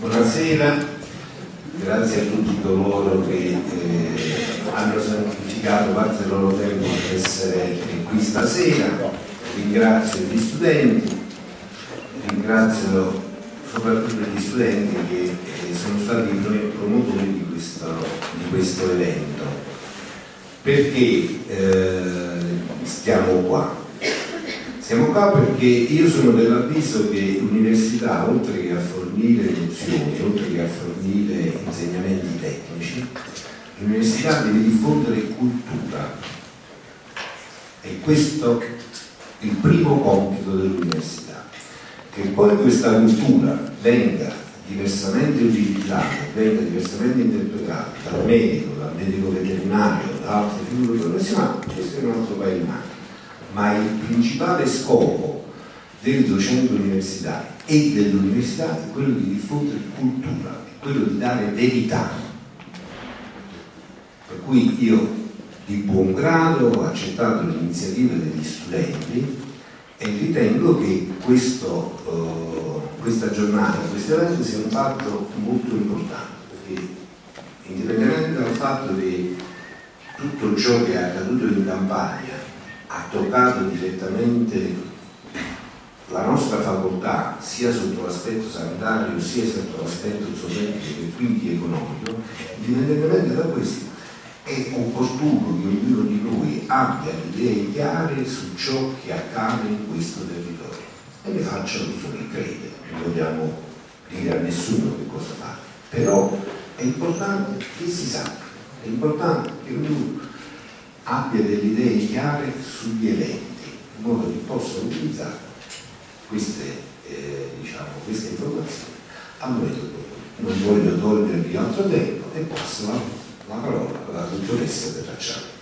Buonasera, grazie a tutti coloro che eh, hanno sacrificato parte del loro tempo per essere qui stasera, ringrazio gli studenti, ringrazio soprattutto gli studenti che eh, sono stati i promotori di questo, di questo evento. Perché eh, stiamo qua? Siamo qua perché io sono dell'avviso che l'università, oltre che a fornire lezioni, oltre che a fornire insegnamenti tecnici, l'università deve diffondere cultura. E questo è il primo compito dell'università. Che poi questa cultura venga diversamente utilizzata, venga diversamente interpretata dal medico, dal medico veterinario, da altre figure professionali, questo è un altro paio di maniche ma il principale scopo del docente universitario e dell'università è quello di diffondere cultura, è quello di dare verità. Per cui io di buon grado ho accettato l'iniziativa degli studenti e ritengo che questo, uh, questa giornata, questo evento sia un fatto molto importante, perché indipendentemente dal fatto che tutto ciò che è accaduto in campagna ha toccato direttamente la nostra facoltà sia sotto l'aspetto sanitario sia sotto l'aspetto zootecnico e quindi economico, indipendentemente da questo è opportuno che ognuno di noi abbia idee chiare su ciò che accade in questo territorio. E ne faccia l'uso che crede, non vogliamo dire a nessuno che cosa fare, però è importante che si sappia, è importante che ognuno abbia delle idee chiare sugli eventi, in modo che possa utilizzare queste, eh, diciamo, queste informazioni a metodo. Non voglio togliervi altro tempo e passo la, la parola alla dottoressa Terracciano.